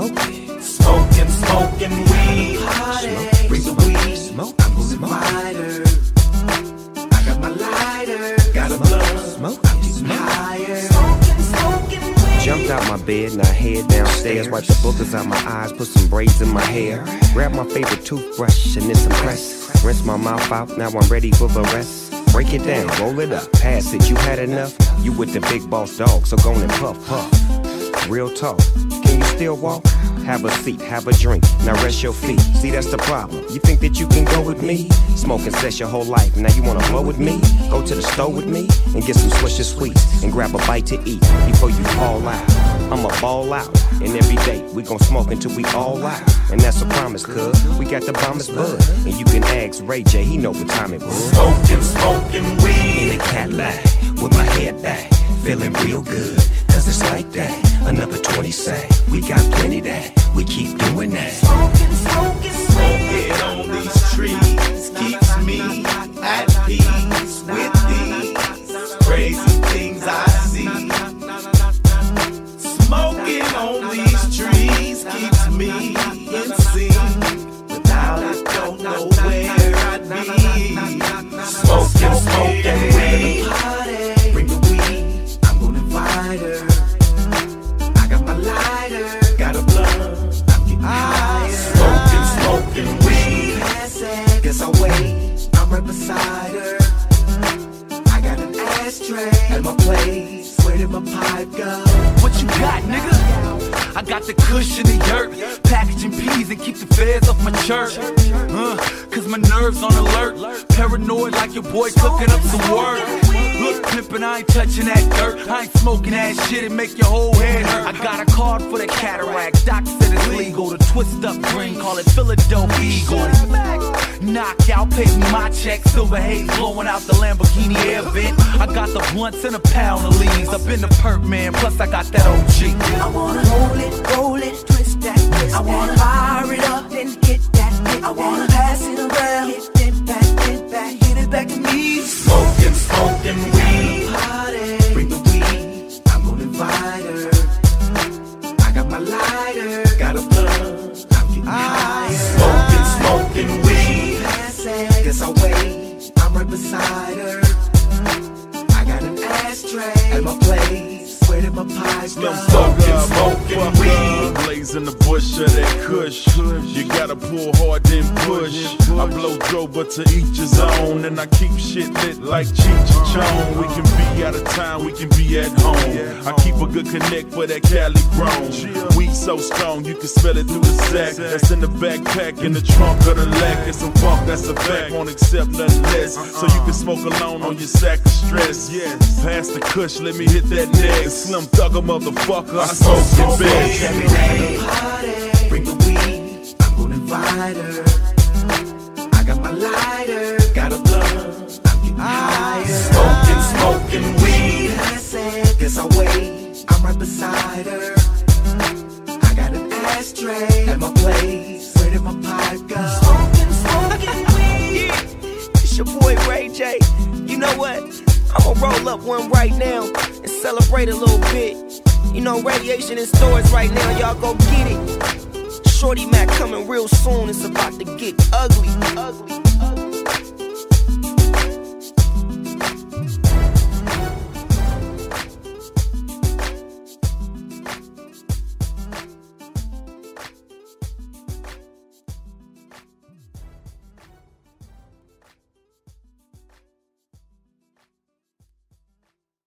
smoking, smoking, smoking weed. Bring the weed. Smoke, I'm moving smoke. I got my lighter, got a blow. Smoke, I'm higher. Jumped out my bed and I head downstairs. Wipe the boogers out my eyes, put some braids in my hair. Grab my favorite toothbrush and then some press. Rinse my mouth out, now I'm ready for the rest. Break it down, roll it up, pass it. You had enough. You with the big boss dog, so go and puff, puff. Real talk still walk? Have a seat, have a drink, now rest your feet. See, that's the problem. You think that you can go with me? Smoking sex your whole life, now you wanna blow with me? Go to the store with me and get some Swisher sweets and grab a bite to eat before you fall out. I'ma ball out, and every day we gon' smoke until we all out. And that's a promise, cuz we got the bombest bud. And you can ask Ray J, he know what time it was. Smoking, smoking weed. In a Cadillac, with my head back, feeling real good. Cause it's like that. Another 20 say, we got plenty that. We keep doing that. Smoking, smoking, smoking on these trees keeps me at peace with these crazy things I see. Smoking on these trees keeps me in sync. Without it, don't know where I'd be. Smoking, smoking I'm right beside her. I got an ashtray at my place. Where did my pipe go? What you got, nigga? I got the cushion in the dirt, packaging peas and keep the feds off my church. Uh, Cause my nerves on alert, paranoid like your boy cooking up some work. Look, pimpin', I ain't touching that dirt. I ain't smoking that shit and make your whole head hurt. I got a card for the cataract. Doc said it's legal to twist up green, call it Philadelphia Eagle. Knockout, pay me my check. Silver haze blowing out the Lamborghini air vent. I got the blunts and a pound of leaves. Up in the perk, man. Plus, I got that OG. I wanna roll it, roll it, twist that, twist I wanna fire it up I'm right beside her. I got an ashtray at my place. Where did my pipe go? Smoking, smoking weed. Blazing the bush of that kush. You gotta pull hard then push. I blow dro, but to each his own. And I keep shit lit like Cheech and Chong. We can be out of town, we can be at home. I keep a good connect for that Cali grown. Weed so strong, you can smell it through the sack. That's in the backpack, in the trunk of the lack. It's a bump, that's a fact. Won't accept nothing less. So you can smoke alone on your sack of stress. Pass the kush, let me hit that next. Slim Thugga motherfucker, I smoke it big. Every day. Party, bring the weed, I'm gonna invite her. I got my lighter, got a blunt, I'm getting higher. Smoking, smoking weed. pass it, Guess I'll wait, I'm right beside her. I got an ashtray at my place. Where did my pipe go? smoking, smoking weed. It's your boy Ray J. You know what? I'ma roll up one right now and celebrate a little bit. You know, Raydiation in stores right now, y'all go get it. Shorty Mac coming real soon, it's about to get ugly, ugly, ugly.